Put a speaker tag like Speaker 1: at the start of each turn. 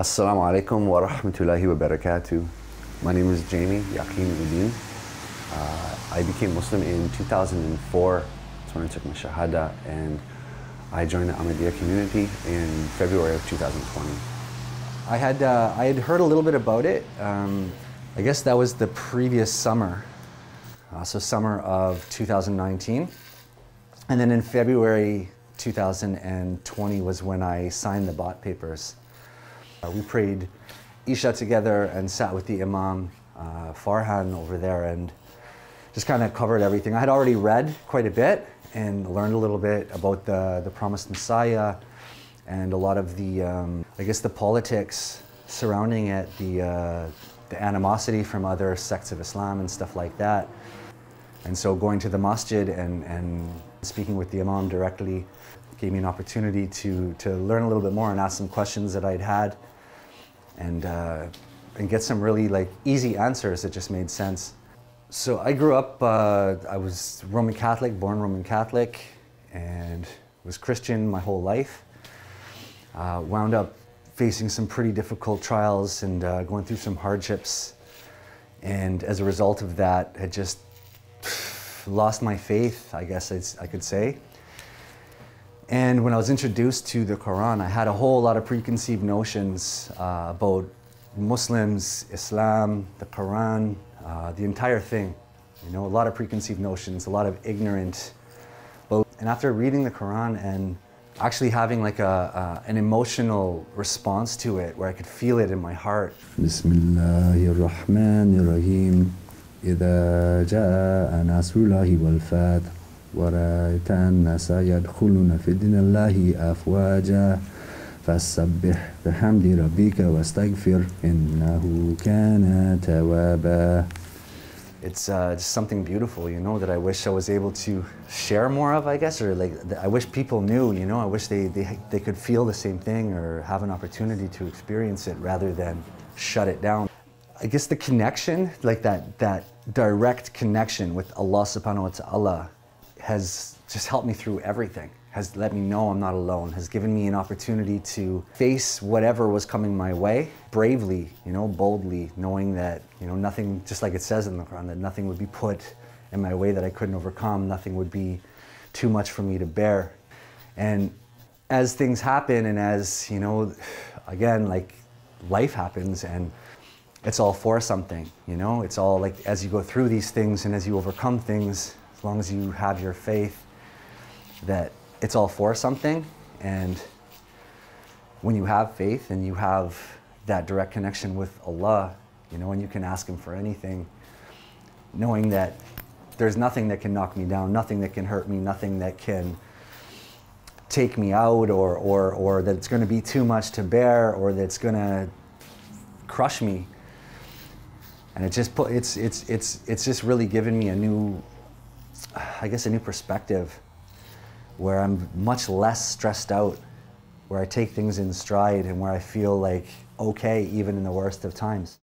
Speaker 1: Assalamu alaikum wa rahmatullahi wa barakatuh. My name is Jamie Yaqeen Udin. Uh, I became Muslim in 2004. That's when I took my Shahada, and I joined the Ahmadiyya community in February of 2020. I had, uh, I had heard a little bit about it. Um, I guess that was the previous summer, uh, so summer of 2019. And then in February 2020 was when I signed the Bai'at papers. Uh, we prayed Isha together and sat with the Imam uh, Farhan over there and just kind of covered everything. I had already read quite a bit and learned a little bit about the, the promised Messiah and a lot of the, um, I guess, the politics surrounding it, the, uh, the animosity from other sects of Islam and stuff like that. And so going to the masjid and, and speaking with the Imam directly gave me an opportunity to, to learn a little bit more and ask some questions that I'd had and, uh, and get some really like easy answers that just made sense. So I grew up, uh, I was Roman Catholic, born Roman Catholic, and was Christian my whole life. Uh, wound up facing some pretty difficult trials and uh, going through some hardships. And as a result of that, had just lost my faith, I guess I could say. And when I was introduced to the Quran, I had a whole lot of preconceived notions uh, about Muslims, Islam, the Quran, uh, the entire thing. You know, a lot of preconceived notions, a lot of ignorant. But, and after reading the Quran and actually having like a, an emotional response to it, where I could feel it in my heart.
Speaker 2: Bismillahirrahmanirrahim. إذا جاء نصر الله والفتح ورأيت الناس يدخلون في دين الله أفواجا فسبح بحمد ربك واستغفر إنه كان توابا
Speaker 1: It's uh, just something beautiful, you know, that I wish I was able to share more of, I guess, or like I wish people knew, you know, I wish they, they, they could feel the same thing or have an opportunity to experience it rather than shut it down. I guess the connection, like that, that direct connection with Allah subhanahu wa ta'ala has just helped me through everything, has let me know I'm not alone, has given me an opportunity to face whatever was coming my way bravely, you know, boldly, knowing that, you know, nothing, just like it says in the Quran, that nothing would be put in my way that I couldn't overcome, nothing would be too much for me to bear. And as things happen and as, you know, again, like life happens and it's all for something, you know? It's all like as you go through these things and as you overcome things, as long as you have your faith that it's all for something. And when you have faith and you have that direct connection with Allah, you know, and you can ask Him for anything, knowing that there's nothing that can knock me down, nothing that can hurt me, nothing that can take me out, or, or, or that it's going to be too much to bear, or that's going to crush me. And it just put, it's, it's, it's, it's just really given me a new I guess, a new perspective where I'm much less stressed out, where I take things in stride and where I feel like okay even in the worst of times.